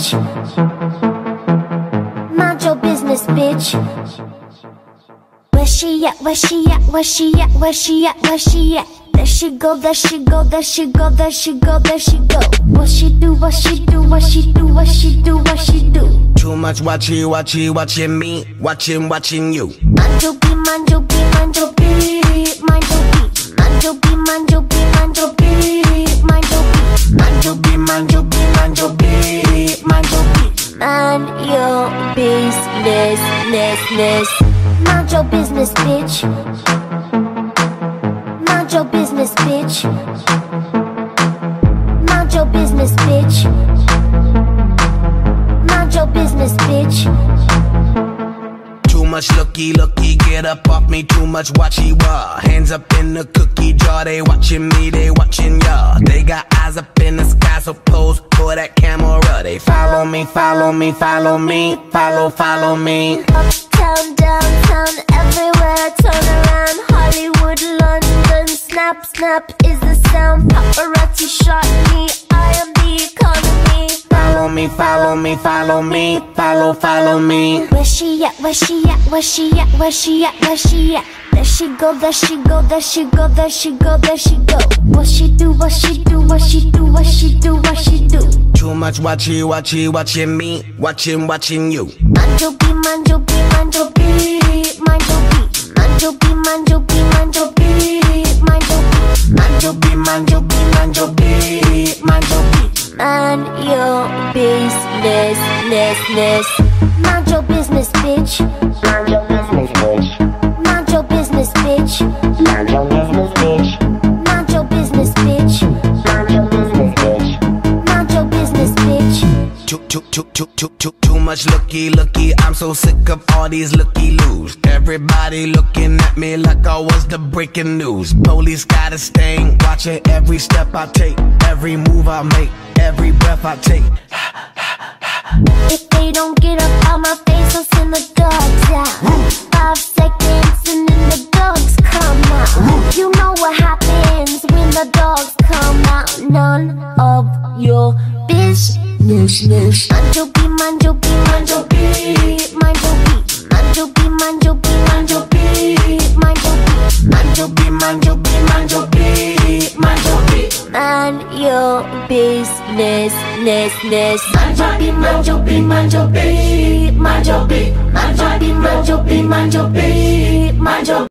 bitch. Mind your business, bitch. Where she at? Where she at? Where she at? Where she at? Where she at? There she go, there she go, there she go, there she go, there she go. What she do? What she do? What she do? What she do? What she do? Too much watching, watching, watching me, watching, watching you. Mind your beat, mind your beat, mind your business, ness, ness. Mind your business, bitch. Mind your business, bitch. Mind your business, bitch. Mind your business, bitch. Much looky, looky, get up off me. Too much watchy wah. Hands up in the cookie jar, they watching me, they watching ya. They got eyes up in the sky, so pose for that camera. They follow me, follow me, follow me, follow, follow me. Uptown, downtown, everywhere. Turn around. Hollywood, London. Snap, snap is the sound. Paparazzi shot me. I am the economy. Follow me, follow me, follow me, follow, follow me. Where she at? Where she at? Where she at? Where she at? Where she at? There she go, there she go, there she go, there she go, there she go. What she do? What she do? What she do? What she do? What she do? Too much watchy, watchy, watching me, watching, watching you. Mind your beat, mind your beat, mind your beat, mind your beat, your business, ness, ness. Mind your business, bitch. Mind your business, bitch. Too, too, too, too, too, too, much looky, looky. I'm so sick of all these looky loos. Everybody looking at me like I was the breaking news. Police got a stain, watching every step I take, every move I make, every breath I take. If they don't get up out my face, beat. Mind your beat, mind your beat, mind your beat, mind your beat. Mind your business, ness, ness. Mind your beat, mind your beat, mind